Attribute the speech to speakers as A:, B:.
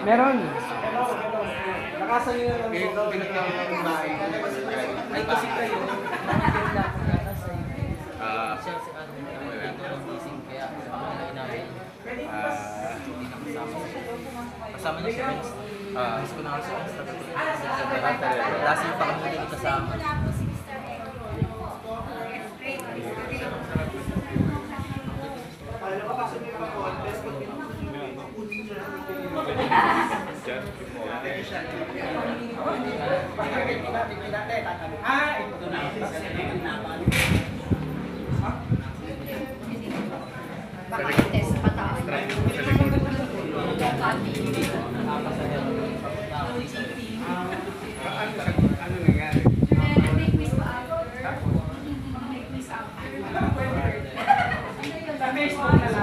A: Meron.
B: Nakasan nyo lang
C: Eh, kung pinagkakaroon ng bahay,
D: Ay, kasi kayo, nakikita lang po yata sa
C: Ah,
D: siya si ano, dito ng gising, kaya baka nila inamin.
C: ah,
D: Hindi na kasama siya. Kasama niya Ah, ito
C: na.
D: Baka test pa tayo. Ano nangyari? May quiz pa ako. May quiz
B: ako. Sa Facebook na lang.